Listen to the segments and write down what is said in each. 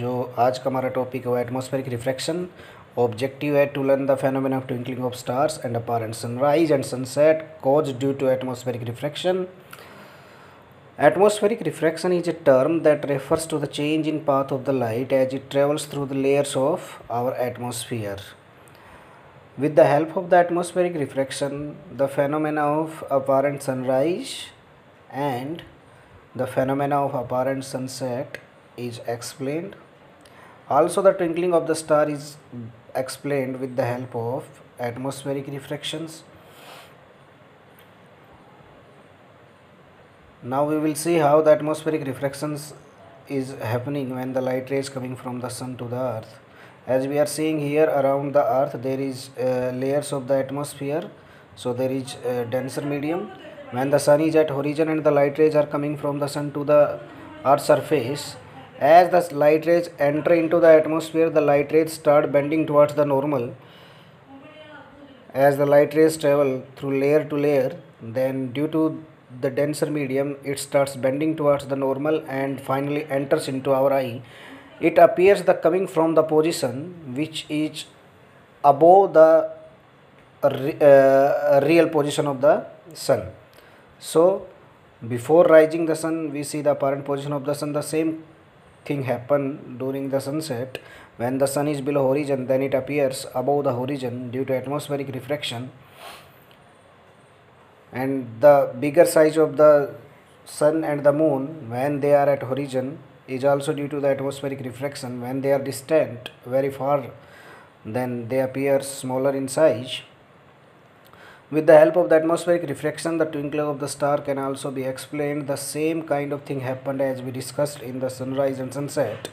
जो आज का हमारा टॉपिक है वो एटमॉस्फेरिक रिफ्रैक्शन ऑब्जेक्टिव है to learn the phenomena of twinkling of stars and apparent sunrise and sunset caused due to atmospheric refraction Atmospheric refraction is a term that refers to the change in path of the light as it travels through the layers of our atmosphere. With the help of the atmospheric refraction, the phenomena of apparent sunrise and the phenomena of apparent sunset is explained. Also, the twinkling of the star is explained with the help of atmospheric refractions. Now we will see how the atmospheric refractions is happening when the light rays coming from the sun to the earth. As we are seeing here around the earth there is uh, layers of the atmosphere. So there is denser medium. When the sun is at horizon and the light rays are coming from the sun to the earth surface, as the light rays enter into the atmosphere, the light rays start bending towards the normal. As the light rays travel through layer to layer, then due to the denser medium it starts bending towards the normal and finally enters into our eye it appears the coming from the position which is above the uh, real position of the sun so before rising the sun we see the apparent position of the sun the same thing happen during the sunset. When the sun is below horizon then it appears above the horizon due to atmospheric refraction. And the bigger size of the sun and the moon when they are at horizon is also due to the atmospheric refraction. When they are distant very far then they appear smaller in size with the help of the atmospheric refraction the twinkling of the star can also be explained. The same kind of thing happened as we discussed in the sunrise and sunset.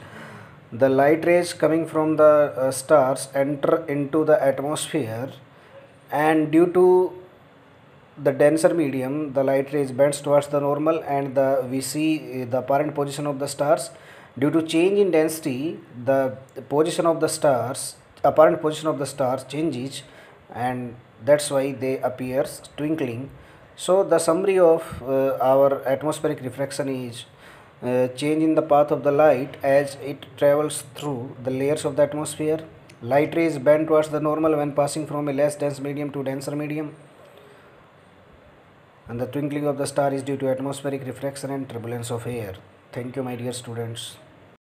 The light rays coming from the uh, stars enter into the atmosphere and due to the denser medium the light rays bends towards the normal and the we see the apparent position of the stars. Due to change in density the position of the stars apparent position of the stars changes and that's why they appear twinkling so the summary of uh, our atmospheric refraction is uh, change in the path of the light as it travels through the layers of the atmosphere light rays bend towards the normal when passing from a less dense medium to denser medium and the twinkling of the star is due to atmospheric refraction and turbulence of air. Thank you my dear students.